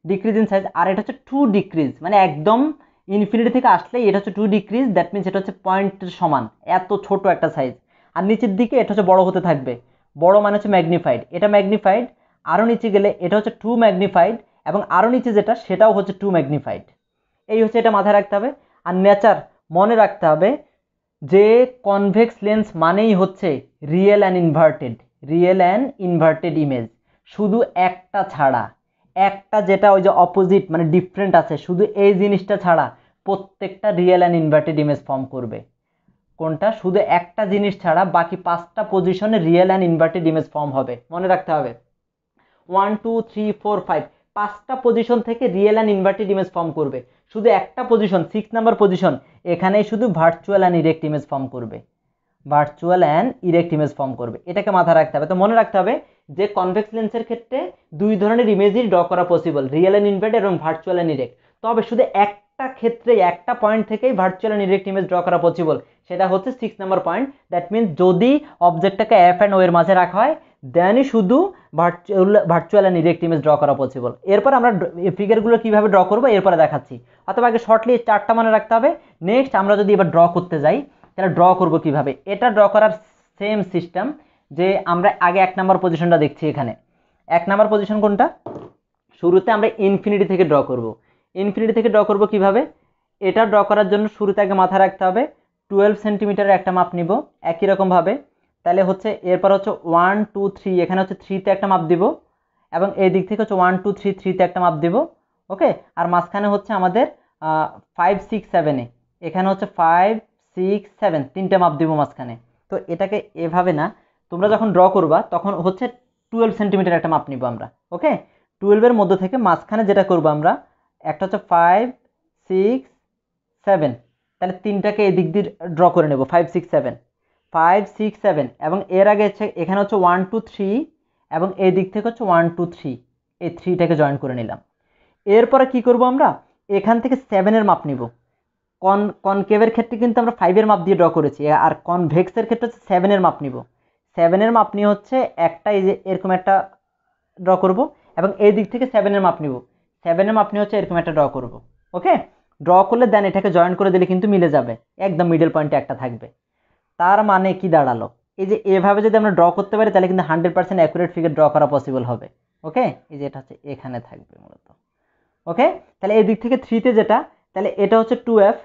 decrease in size আর এটা হচ্ছে টু ডিক্রিজ মানে একদম ইনফিনিটি থেকে আসলেই এটা হচ্ছে টু ডিক্রিজ দ্যাট মিনস এটা হচ্ছে পয়েন্টের সমান, এত ছোট একটা সাইজ আর নিচের দিকে এটা হচ্ছে বড় হতে থাকবে। বড় মানে হচ্ছে ম্যাগনিফাইড এটা ম্যাগনিফাইড আরও নিচে গেলে এটা হচ্ছে টু ম্যাগনিফাইড এবং আরও নিচে যেটা, সেটাও হচ্ছে টু ম্যাগনিফাইড এই হচ্ছে এটা মাথায় রাখতে হবে। আর নেচার মনে রাখতে হবে যে কনভেক্স লেন্স মানেই হচ্ছে real and inverted real and inverted image শুধু একটা ছাড়া। একটা যেটা ওই যে অপোজিট মানে ডিফারেন্ট আছে। শুধু এই জিনিসটা ছাড়া প্রত্যেকটা real and inverted image form করবে। কোনটা? শুধু একটা জিনিস ছাড়া বাকি পাঁচটা পজিশনে real and inverted image form হবে। মনে রাখতে হবে। One two three four five পাঁচটা পজিশন থেকে real and inverted image form করবে। শুধু একটা পজিশন সিক্স নাম্বার পজিশন এখানেই শুধু virtual and erect image form করবে। Virtual and erect image form করবে। এটাকে মাথায় রাখতে হবে। তো মনে রাখতে হবে যে কনভেক্স লেন্সের ক্ষেত্রে দুই ধরনের ইমেজই ড্র করা পসিবল রিয়েল অ্যান্ড ইনভার্টেড এবং ভার্চুয়াল অ্যান্ড ইরেক্ট তবে শুধু একটা ক্ষেত্রে একটা পয়েন্ট থেকেই virtual and erect image draw করা পসিবল সেটা হচ্ছে six number point that means যদি অবজেক্টটাকে এফ অ্যান্ড ওয়ের মাঝে রাখা হয় দেনই শুধু virtual virtual and erect image draw করা পসিবল এরপর আমরা ফিগারগুলো কীভাবে ড্র করব, এরপরে দেখাচ্ছি। অথবা আগে শর্টলি চারটা মনে রাখতে হবে। নেক্সট আমরা যদি এবার ড্র করতে যাই, তাহলে ড্র করব কীভাবে? এটা ড্র করার সেম সিস্টেম যে আমরা আগে এক নাম্বার পজিশনটা দেখছি এখানে। এক নাম্বার পজিশন কোনটা? শুরুতে আমরা ইনফিনিটি থেকে ড্র করব। ইনফিনিটি থেকে ড্র করব কীভাবে? এটা ড্র করার জন্য শুরুতে আগে মাথা রাখতে হবে। টুয়েলভ সেন্টিমিটারের একটা মাপ নিব, একই রকমভাবে তাহলে হচ্ছে এরপর হচ্ছে ওয়ান টু থ্রি এখানে হচ্ছে থ্রিতে একটা মাপ দিব এবং এই দিক থেকে হচ্ছে ওয়ান টু থ্রি থ্রিতে একটা মাপ দিব ওকে আর মাঝখানে হচ্ছে আমাদের ফাইভ সিক্স সেভেনে এখানে হচ্ছে ফাইভ সিক্স সেভেন তিনটে মাপ দিব মাঝখানে। তো এটাকে এভাবে না, তোমরা যখন ড্র করবা, তখন হচ্ছে টুয়েলভ সেন্টিমিটার একটা মাপ নিব আমরা ওকে টুয়েলভের মধ্যে থেকে মাঝখানে যেটা করব আমরা, একটা হচ্ছে ফাইভ সিক্স সেভেন তাহলে তিনটাকে এই দিক দিয়ে ড্র করে নেব five six seven five six seven এবং এর আগে হচ্ছে এখানে হচ্ছে ওয়ান টু থ্রি এবং এই দিক থেকে হচ্ছে ওয়ান টু থ্রি এই থ্রিটাকে জয়েন করে নিলাম। এরপরে কি করব আমরা? এখান থেকে সেভেনের মাপ নিব। কন কনকেভের ক্ষেত্রে কিন্তু আমরা ফাইভের মাপ দিয়ে ড্র করেছি, আর কনভেক্সের ক্ষেত্রে হচ্ছে সেভেনের মাপ নিব। সেভেনের মাপ নিয়ে হচ্ছে একটা এই যে এরকম একটা ড্র করব, এবং এই দিক থেকে সেভেনের মাপ নিব। সেভেনের মাপ নিয়ে হচ্ছে এরকম একটা ড্র করব ওকে ড্র করলে দেন এটাকে জয়েন করে দিলে কিন্তু মিলে যাবে। একদম মিডল পয়েন্টে একটা থাকবে। তার মানে কি দাঁড়াল? এই যে এভাবে যদি আমরা ড্র করতে পারি, তাহলে কিন্তু hundred percent accurate figure draw করা পসিবল হবে। ওকে এই যে এটা হচ্ছে এখানে থাকবে মূলত। ওকে তাহলে এই দিক থেকে থ্রিতে যেটা, তাহলে এটা হচ্ছে টু এফ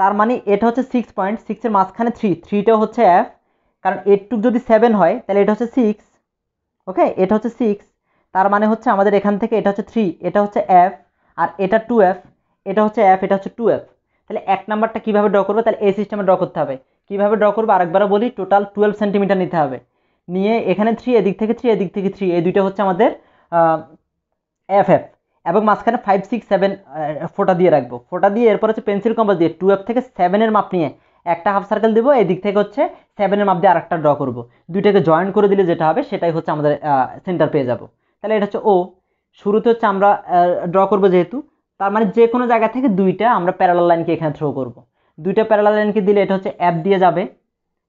তার মানে এটা হচ্ছে সিক্স পয়েন্ট সিক্সের মাঝখানে থ্রি থ্রিটা হচ্ছে এফ কারণ এটুক যদি সেভেন হয়, তাহলে এটা হচ্ছে সিক্স ওকে এটা হচ্ছে সিক্স তার মানে হচ্ছে আমাদের এখান থেকে এটা হচ্ছে থ্রি এটা হচ্ছে এফ আর এটা টু এফ এটা হচ্ছে এফ এটা হচ্ছে টু এফ তাহলে এক নাম্বারটা কীভাবে ড্র করব? তাহলে এই সিস্টেমে ড্র করতে হবে। কীভাবে ড্র করব? আরেকবারও বলি টোটাল টুয়েলভ সেন্টিমিটার নিতে হবে। নিয়ে এখানে থ্রি এদিক থেকে থ্রি এদিক থেকে থ্রি এই দুইটা হচ্ছে আমাদের এফ এফ এবং মাঝখানে ফাইভ সিক্স সেভেন ফোটা দিয়ে রাখব। ফোটা দিয়ে এরপর হচ্ছে পেন্সিল কম্পাস দিয়ে টুয়েলভ থেকে সেভেনের মাপ নিয়ে একটা হাফ সার্কেল দেবো, এদিক থেকে হচ্ছে সেভেনের মাপ দিয়ে আরেকটা ড্র করব। দুইটাকে জয়েন করে দিলে যেটা হবে, সেটাই হচ্ছে আমাদের সেন্টার পেয়ে যাব। তাহলে এটা হচ্ছে ও শুরুতে হচ্ছে আমরা ড্র করব যেহেতু তার মানে যে কোনো জায়গা থেকে দুইটা আমরা প্যারালাল লাইনকে এখানে থ্রো করব। দুইটা প্যারালাল লাইনকে দিলে এটা হচ্ছে অ্যাপ দিয়ে যাবে।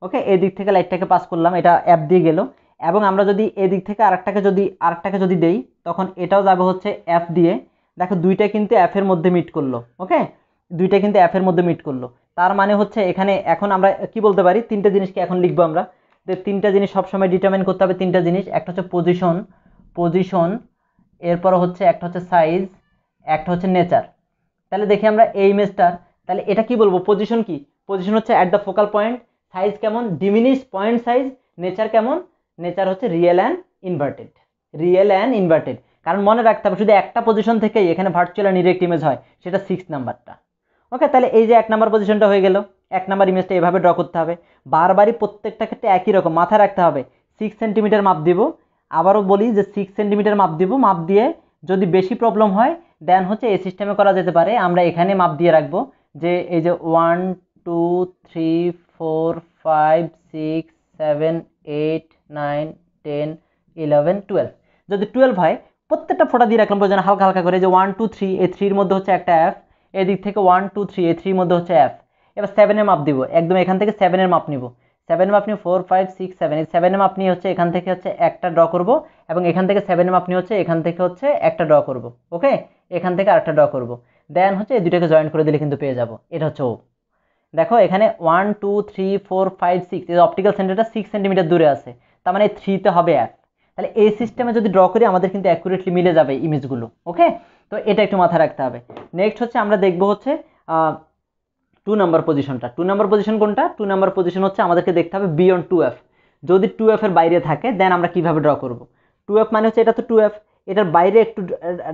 ওকে এদিক থেকে লাইটটাকে পাস করলাম, এটা অ্যাপ দিয়ে গেল। এবং আমরা যদি এদিক থেকে আরেকটাকে যদি আরেকটাকে যদি দেই, তখন এটাও যাবে হচ্ছে অ্যাপ দিয়ে। দেখো, দুইটা কিন্তু অ্যাপের মধ্যে মিট করল। ওকে দুইটা কিন্তু অ্যাপের মধ্যে মিট করল। তার মানে হচ্ছে এখানে এখন আমরা কি বলতে পারি? তিনটা জিনিসকে এখন লিখব আমরা। যে তিনটা জিনিস সবসময় ডিটারমাইন করতে হবে তিনটা জিনিস। একটা হচ্ছে পজিশন পজিশন এরপর হচ্ছে একটা হচ্ছে সাইজ একটা হচ্ছে নেচার। তাহলে দেখি আমরা এই ইমেজটার তাহলে এটা কি বলব? পজিশন কি? পজিশন হচ্ছে at the focal point size কেমন? ডিমিনিশ পয়েন্ট সাইজ নেচার কেমন? নেচার হচ্ছে real and inverted real and inverted কারণ মনে রাখতে হবে, শুধু একটা পজিশন থেকেই এখানে ভার্চুয়াল অ্যান্ড ডিরেক্ট ইমেজ হয়, সেটা সিক্স নাম্বারটা ওকে তাহলে এই যে এক নাম্বার পজিশনটা হয়ে গেল, এক নাম্বার ইমেজটা এভাবে ড্র করতে হবে। বারবারই প্রত্যেকটা ক্ষেত্রে একই রকম, মাথায় রাখতে হবে। সিক্স সেন্টিমিটার মাপ দিব, আবারও বলি যে সিক্স সেন্টিমিটার মাপ দিব, মাপ দিয়ে যদি বেশি প্রবলেম হয় দেন হচ্ছে এই সিস্টেমে করা যেতে পারে, আমরা এখানে মাপ দিয়ে রাখব যে এই যে one two three four five six seven eight nine ten eleven twelve যদি টুয়েলভ হয়, প্রত্যেকটা ফোটা দিয়ে রাখলাম প্রয়োজন হালকা হালকা করে যে ওয়ান টু থ্রি এ থ্রির মধ্যে হচ্ছে একটা অ্যাপ এদিক থেকে ওয়ান টু থ্রি এ থ্রির মধ্যে হচ্ছে অ্যাপ এবার সেভেনের মাপ দিব, একদম এখান থেকে সেভেনের মাপ নিব। সেভেনের মাপ নিয়ে ফোর ফাইভ সিক্স সেভেন এই সেভেনের মাপ নিয়ে হচ্ছে এখান থেকে হচ্ছে একটা ড্র করব, এবং এখান থেকে সেভেনের মাপ নিয়ে হচ্ছে এখান থেকে হচ্ছে একটা ড্র করব ওকে এখান থেকে আরেকটা ড্র করব। দেন হচ্ছে এই দুটোকে জয়েন করে দিলে কিন্তু পেয়ে যাব। এটা হচ্ছে ও দেখো, এখানে one two three four five six এই অপটিক্যাল সেন্টারটা সিক্স সেন্টিমিটার দূরে আছে। তার মানে থ্রিতে হবে অ্যাপ তাহলে এই সিস্টেমে যদি ড্র করি, আমাদের কিন্তু অ্যাকুরেটলি মিলে যাবে ইমেজগুলো ওকে তো এটা একটু মাথায় রাখতে হবে। নেক্সট হচ্ছে আমরা দেখব হচ্ছে টু নাম্বার পজিশনটা টু নাম্বার পজিশন কোনটা? টু নাম্বার পজিশন হচ্ছে আমাদেরকে দেখতে হবে বিয়ন্ড টু এফ যদি টু এফের বাইরে থাকে দেন আমরা কীভাবে ড্র করব? টু এফ মানে হচ্ছে, এটা তো টু এফ এটার বাইরে একটু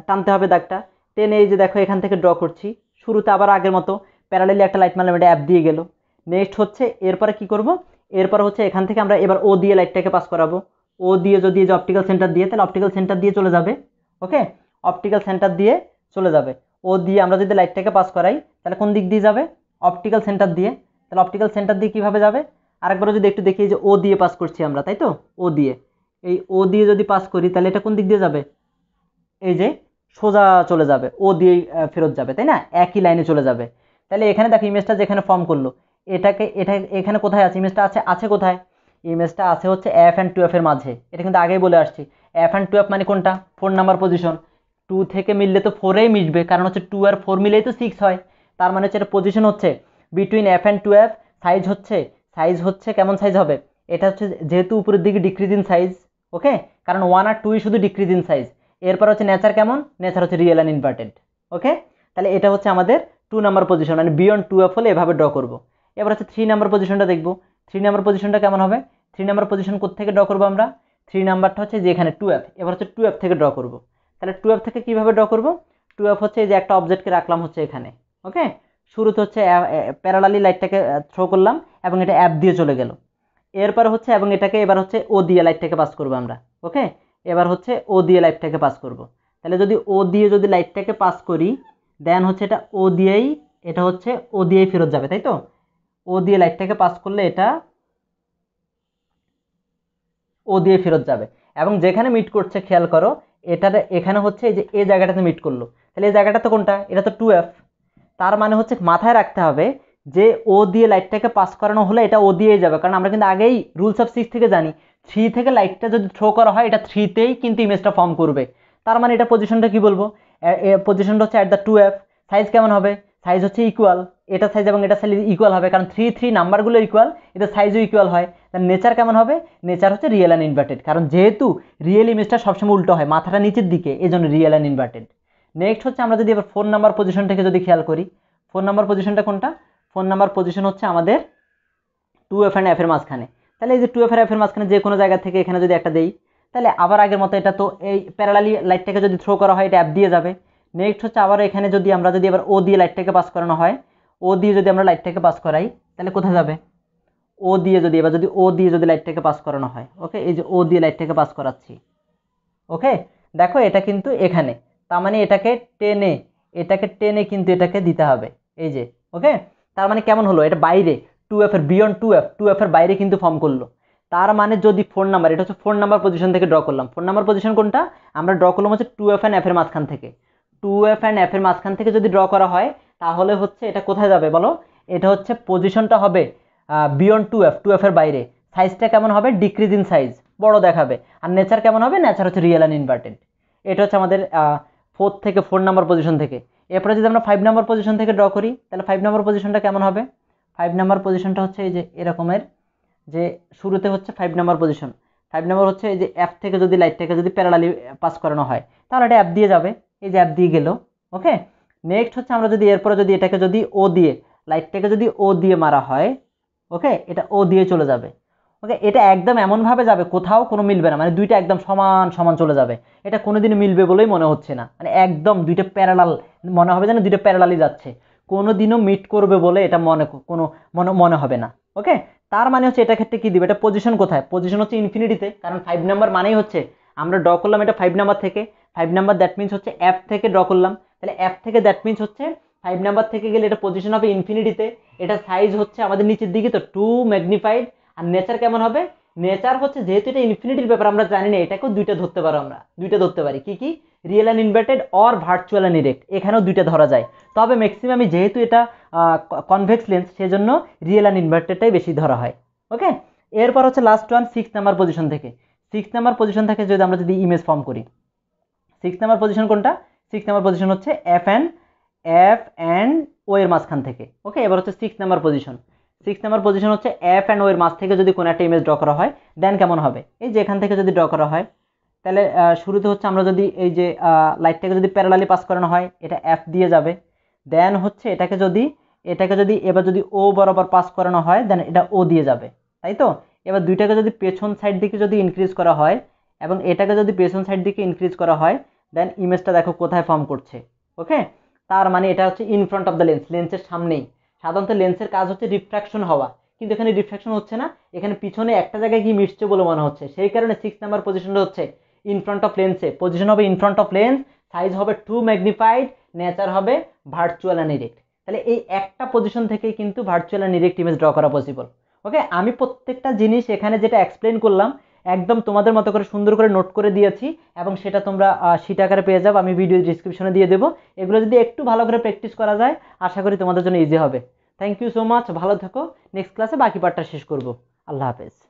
টানতে হবে দাগটা। টেনে এই যে দেখো, এখান থেকে ড্র করছি। শুরুতে আবার আগের মতো প্যারালেলি একটা লাইট মারলাম এটা অ্যাপ দিয়ে গেল। নেক্সট হচ্ছে, এরপরে কি করব? এরপর হচ্ছে এখান থেকে আমরা এবার ও দিয়ে লাইটটাকে পাস করাবো। ও দিয়ে যদি যে অপটিক্যাল সেন্টার দিয়ে, তাহলে অপটিক্যাল সেন্টার দিয়ে চলে যাবে। ওকে অপটিক্যাল সেন্টার দিয়ে চলে যাবে। ও দিয়ে আমরা যদি লাইটটাকে পাস করাই, তাহলে কোন দিক দিয়ে যাবে? অপটিক্যাল সেন্টার দিয়ে। তাহলে অপটিক্যাল সেন্টার দিয়ে কীভাবে যাবে? আরেকবার যদি একটু দেখি যে ও দিয়ে পাস করছি আমরা, তাই তো? ও দিয়ে। এই ও দিয়ে যদি পাস করি, তাহলে এটা কোন দিক দিয়ে যাবে? এই যে সোজা চলে যাবে, ও দিয়েই ফেরত যাবে, তাই না? একই লাইনে চলে যাবে। তাহলে এখানে দেখো ইমেজটা যেখানে ফর্ম করল, এটাকে, এটা এখানে কোথায় আছে? ইমেজটা আছে আছে কোথায়? ইমেজটা আছে হচ্ছে এফ অ্যান্ড টুয়েলভের মাঝে। এটা কিন্তু আগেই বলে আসছি। এফ অ্যান্ড টুয়েলভ মানে কোনটা? ফোর নাম্বার পজিশন টু থেকে মিললে তো ফোরেই মিশবে কারণ হচ্ছে টু আর ফোর মিলেই তো সিক্স হয়। তার মানে হচ্ছে এটা পজিশন হচ্ছে between F and twelve size হচ্ছে সাইজ হচ্ছে কেমন সাইজ হবে? এটা হচ্ছে যেহেতু উপরের দিকে ডিক্রিজ সাইজ ওকে কারণ ওয়ান আর টুই শুধু ডিক্রিজ সাইজ এরপর হচ্ছে নেচার কেমন? নেচার হচ্ছে রিয়েল অ্যান্ড ইম্পর্টেন্ট ওকে তাহলে এটা হচ্ছে আমাদের টু নাম্বার পজিশন মানে বিয়ন্ড টু এফ হলে এভাবে ড্র করব। এবার হচ্ছে থ্রি নাম্বার পজিশনটা দেখব। থ্রি নাম্বার পজিশনটা কেমন হবে? থ্রি নাম্বার পজিশন থেকে ড্র করব আমরা? থ্রি নাম্বারটা হচ্ছে যে এখানে টুয়েলভ এবার হচ্ছে টুয়েলভ থেকে ড্র করব। তাহলে টুয়েলভ থেকে কীভাবে ড্র করব? এফ হচ্ছে যে একটা অবজেক্টকে রাখলাম হচ্ছে এখানে ওকে শুরুতে হচ্ছে প্যারালালি লাইটটাকে থ্রো করলাম এবং এটা অ্যাপ দিয়ে চলে গেল। এরপর হচ্ছে এবং এটাকে এবার হচ্ছে ও দিয়ে লাইটটাকে পাস করব আমরা ওকে এবার হচ্ছে ও দিয়ে লাইফটাকে পাস করব। তাহলে যদি ও দিয়ে যদি লাইফটাকে পাস করি দেন হচ্ছে এটা ও দিয়েই, এটা হচ্ছে ও দিয়েই ফেরত যাবে, তাই তো? ও দিয়ে লাইফটাকে পাস করলে এটা ও দিয়ে ফেরত যাবে। এবং যেখানে মিট করছে, খেয়াল করো, এটার এখানে হচ্ছে এই যে এই জায়গাটাতে মিট করল। তাহলে এই জায়গাটা তো কোনটা? এটা তো টু এফ তার মানে হচ্ছে মাথায় রাখতে হবে যে ও দিয়ে লাইটটাকে পাস করানো হলে এটা ও দিয়েই যাবে। কারণ আমরা কিন্তু আগেই রুলস অফ সিক্স থেকে জানি। থ্রি থেকে লাইটটা যদি থ্রো করা হয়, এটা থ্রিতেই কিন্তু ইমেজটা ফর্ম করবে। তার মানে এটা পজিশনটা কি বলব? পজিশনটা হচ্ছে at the two F size কেমন হবে? সাইজ হচ্ছে ইকুয়াল এটা সাইজ এবং এটা সাইজ ইকুয়াল হবে, কারণ থ্রি থ্রি নাম্বারগুলো ইকুয়াল এটা সাইজও ইকুয়াল হয়। তার নেচার কেমন হবে? নেচার হচ্ছে রিয়েল অ্যান্ড ইনভার্টেড কারণ যেহেতু রিয়েল ইমেজটা সবসময় উল্টো হয়, মাথাটা নিচের দিকে এই জন্য রিয়েল অ্যান্ড ইনভার্টেড নেক্সট হচ্ছে আমরা যদি এবার ফোন নাম্বার পজিশন থেকে যদি খেয়াল করি ফোন নাম্বার পজিশনটা কোনটা? ফোন নাম্বার পজিশন হচ্ছে আমাদের টু এফ অ্যান্ড এফের মাঝখানে। তাহলে এই যে টু এফ আর এফের মাঝখানে যে কোনো জায়গা থেকে এখানে যদি একটা দেই, তাহলে আবার আগের মতো এটা তো এই প্যারালালি লাইটটাকে যদি থ্রো করা হয়, এটা অ্যাপ দিয়ে যাবে। নেক্সট হচ্ছে আবার এখানে যদি আমরা যদি এবার ও দিয়ে লাইটটাকে পাস করানো হয় ও দিয়ে যদি আমরা লাইটটাকে পাস করাই, তাহলে কোথায় যাবে? ও দিয়ে যদি, এবার যদি ও দিয়ে যদি লাইটটাকে পাস করানো হয় ওকে এই যে ও দিয়ে লাইটটাকে পাস করাচ্ছি ওকে দেখো এটা কিন্তু এখানে, তার মানে এটাকে টেনে এটাকে টেনে কিন্তু এটাকে দিতে হবে, এই যে ওকে তার মানে কেমন হলো? এটা বাইরে টু এফ এর beyond two F two F এর বাইরে কিন্তু ফর্ম করল। তার মানে যদি ফোন নাম্বার এটা হচ্ছে ফোন নাম্বার পজিশন থেকে ড্র করলাম। ফোন নাম্বার পজিশন কোনটা? আমরা ড্র করলাম হচ্ছে টু এফ অ্যান্ড এফ এর মাঝখান থেকে। টু এফ অ্যান্ড এফ এর মাঝখান থেকে যদি ড্র করা হয়, তাহলে হচ্ছে এটা কোথায় যাবে বলো? এটা হচ্ছে পজিশনটা হবে beyond two F two F এর বাইরে। সাইজটা কেমন হবে? ডিক্রিজ ইন সাইজ বড় দেখাবে। আর নেচার কেমন হবে? নেচার হচ্ছে রিয়েল অ্যান্ড ইনভার্টেড এটা হচ্ছে আমাদের ফোর্থ থেকে ফোর নাম্বার পজিশন থেকে। এরপরে যদি আমরা ফাইভ নাম্বার পজিশন থেকে ড্র করি, তাহলে ফাইভ নাম্বার পজিশনটা কেমন হবে? ফাইভ নাম্বার পজিশনটা হচ্ছে এই যে এরকমের, যে শুরুতে হচ্ছে five number position five number হচ্ছে এই যে অ্যাপ থেকে যদি লাইটটাকে যদি প্যারালালি পাস করানো হয়, তাহলে এটা অ্যাপ দিয়ে যাবে। এই যে অ্যাপ দিয়ে গেল ওকে নেক্সট হচ্ছে আমরা যদি এরপরে যদি এটাকে যদি ও দিয়ে লাইটটাকে যদি ও দিয়ে মারা হয় ওকে এটা ও দিয়ে চলে যাবে। ওকে এটা একদম এমনভাবে যাবে, কোথাও কোনো মিলবে না। মানে দুইটা একদম সমান সমান চলে যাবে। এটা কোনোদিন মিলবে বলেই মনে হচ্ছে না। মানে একদম দুইটা প্যারালাল মনে হবে যেন দুইটা প্যারালালই যাচ্ছে। কোনো দিনও মিট করবে বলে এটা মনে কোনো মনে মনে হবে না ওকে তার মানে হচ্ছে এটা ক্ষেত্রে কী দিবে? এটা পজিশন কোথায়? পজিশন হচ্ছে ইনফিনিটিতে কারণ ফাইভ নাম্বার মানেই হচ্ছে আমরা ড্র করলাম এটা ফাইভ নাম্বার থেকে। ফাইভ নাম্বার দ্যাট মিনস হচ্ছে অ্যাপ থেকে ড্র করলাম। তাহলে অ্যাপ থেকে দ্যাট মিনস হচ্ছে ফাইভ নাম্বার থেকে গেলে এটা পজিশন হবে ইনফিনিটিতে এটা সাইজ হচ্ছে আমাদের নিচের দিকে তো টু ম্যাগনিফাইড আর নেচার কেমন হবে? নেচার হচ্ছে যেহেতু এটা ইনফিনিটির ব্যাপার, আমরা জানি না, এটাকেও দুইটা ধরতে পারো আমরা। দুইটা ধরতে পারি। কি কি? Real and inverted or virtual and erect এখানেও দুইটা ধরা যায়। তবে ম্যাক্সিমামই যেহেতু এটা কনভেক্স লেন্স সেজন্য রিয়েল অ্যান্ড ইনভার্টেডটাই বেশি ধরা হয়। ওকে এরপর হচ্ছে last one six number position থেকে। সিক্স নাম্বার পজিশন থেকে যদি আমরা যদি ইমেজ ফর্ম করি সিক্স নাম্বার পজিশন কোনটা? সিক্স নাম্বার পজিশন হচ্ছে F and F and O এর মাঝখান থেকে। ওকে এবার হচ্ছে six number position six number position হচ্ছে এফ অ্যান্ড ও এর মাঝ থেকে যদি কোনো একটা ইমেজ ড্র করা হয় দেন কেমন হবে? এই যে এখান থেকে যদি ড্র করা হয় তাহলে শুরুতে হচ্ছে আমরা যদি এই যে লাইটটাকে যদি প্যারালালি পাস করানো হয়, এটা এফ দিয়ে যাবে। দেন হচ্ছে এটাকে যদি এটাকে যদি এবার যদি ও বরাবর পাস করানো হয় দেন এটা ও দিয়ে যাবে। তাই তো? এবার দুইটাকে যদি পেছন সাইড দিকে যদি ইনক্রিজ করা হয়, এবং এটাকে যদি পেছন সাইড দিকে ইনক্রিজ করা হয় দেন ইমেজটা দেখো কোথায় ফর্ম করছে। ওকে তার মানে এটা হচ্ছে in front of the lens লেন্সের সামনেই। সাধারণত লেন্সের কাজ হচ্ছে রিফ্র্যাকশন হওয়া। কিন্তু এখানে রিফ্র্যাকশন হচ্ছে না। এখানে পিছনে একটা জায়গায় গিয়ে মিশছে বলে মনে হচ্ছে। সেই কারণে সিক্স নাম্বার পজিশনটা হচ্ছে ইন ফ্রন্ট অফ লেন্সে পজিশন হবে in front of lens size হবে টু ম্যাগনিফাইড নেচার হবে ভার্চুয়াল অ্যান্ড ইরেক্ট তাহলে এই একটা পজিশন থেকেই কিন্তু virtual and erect image draw করা পসিবল ওকে আমি প্রত্যেকটা জিনিস এখানে যেটা এক্সপ্লেন করলাম, একদম তোমাদের মতো করে সুন্দর করে নোট করে দিয়েছি এবং সেটা তোমরা শিট আকারে পেয়ে যাবে আমি ভিডিও ডিসক্রিপশনে দিয়ে দেবো। এগুলো যদি একটু ভালো করে প্র্যাকটিস করা যায়, আশা করি তোমাদের জন্য ইজি হবে। থ্যাংক ইউ সো মাচ ভালো থেকো। নেক্সট ক্লাসে বাকি পার্টটা শেষ করব। আল্লাহ হাফেজ।